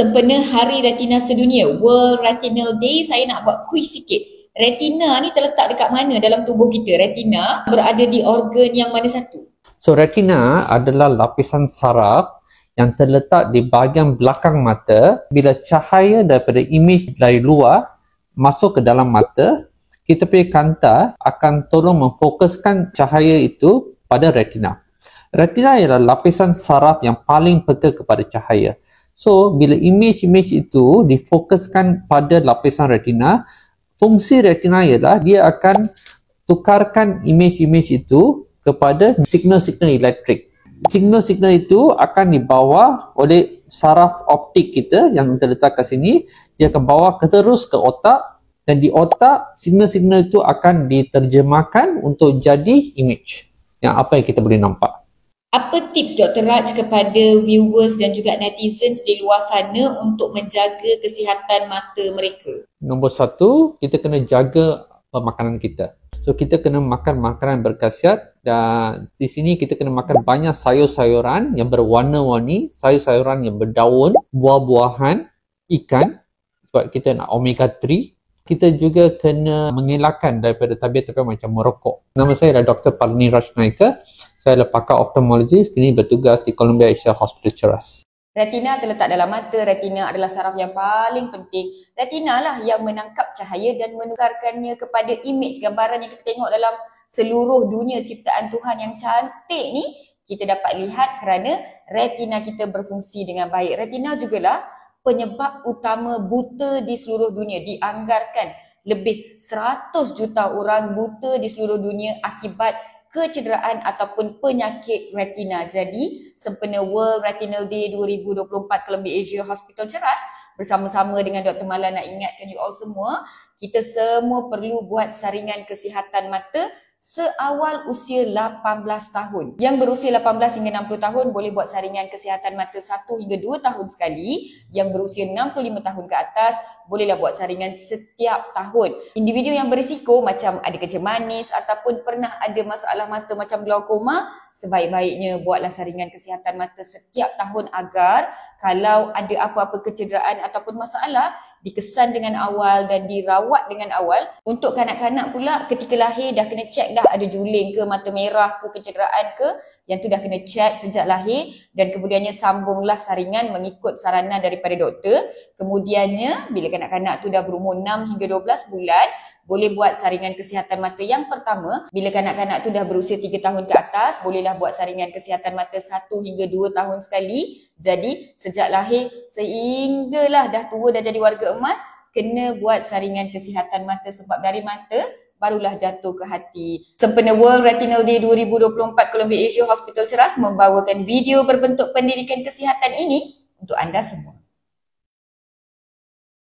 Sempena Hari Retina Sedunia, World Retinal Day, saya nak buat kuis sikit. Retina ni terletak dekat mana dalam tubuh kita? Retina berada di organ yang mana satu? So retina adalah lapisan saraf yang terletak di bahagian belakang mata. Bila cahaya daripada imej dari luar masuk ke dalam mata, kita punya kanta akan tolong memfokuskan cahaya itu pada retina. Retina ialah lapisan saraf yang paling peka kepada cahaya. So, bila image-image itu difokuskan pada lapisan retina, fungsi retina ialah dia akan tukarkan image-image itu kepada signal-signal elektrik. Signal-signal itu akan dibawa oleh saraf optik kita yang terletak kat sini. Dia akan bawa terus ke otak dan di otak signal-signal itu akan diterjemahkan untuk jadi image yang apa yang kita boleh nampak. Apa tips Dr. Raj kepada viewers dan juga netizens di luar sana untuk menjaga kesihatan mata mereka? Nombor satu, kita kena jaga makanan kita. So kita kena makan makanan berkhasiat dan di sini kita kena makan banyak sayur-sayuran yang berwarna-warni, sayur-sayuran yang berdaun, buah-buahan, ikan sebab kita nak omega 3 kita juga kena mengelakkan daripada tabiat-tabiat macam merokok. Nama saya adalah Dr. Parni Rajnaika. Saya adalah pakar ophthalmologist kini bertugas di Columbia Asia Hospital Ceras. Retina terletak dalam mata. Retina adalah saraf yang paling penting. Retina lah yang menangkap cahaya dan menukarkannya kepada imej gambaran yang kita tengok dalam seluruh dunia ciptaan Tuhan yang cantik ni. Kita dapat lihat kerana retina kita berfungsi dengan baik. Retina jugalah penyebab utama buta di seluruh dunia dianggarkan lebih 100 juta orang buta di seluruh dunia akibat kecederaan ataupun penyakit retina. Jadi, sempena World Retinal Day 2024 Columbia Asia Hospital Ceras bersama-sama dengan Dr. Mala nak ingatkan you all semua, kita semua perlu buat saringan kesihatan mata seawal usia 18 tahun. Yang berusia 18 hingga 60 tahun boleh buat saringan kesihatan mata 1 hingga 2 tahun sekali. Yang berusia 65 tahun ke atas bolehlah buat saringan setiap tahun. Individu yang berisiko macam ada kerja manis ataupun pernah ada masalah mata macam glaukoma, sebaik-baiknya buatlah saringan kesihatan mata setiap tahun agar kalau ada apa-apa kecederaan ataupun masalah dikesan dengan awal dan dirawat dengan awal. Untuk kanak-kanak pula ketika lahir dah kena check dah ada juling ke mata merah ke kecederaan ke yang tu dah kena check sejak lahir. Dan kemudiannya sambunglah saringan mengikut saranan daripada doktor. Kemudiannya bila kanak-kanak tu dah berumur 6 hingga 12 bulan boleh buat saringan kesihatan mata yang pertama. Bila kanak-kanak tu dah berusia 3 tahun ke atas bolehlah buat saringan kesihatan mata 1 hingga 2 tahun sekali. Jadi sejak lahir sehinggalah dah tua dah jadi warga emas kena buat saringan kesihatan mata sebab dari mata barulah jatuh ke hati. Sempena World Retinal Day 2024 Columbia Asia Hospital Ceras membawakan video berbentuk pendidikan kesihatan ini untuk anda semua.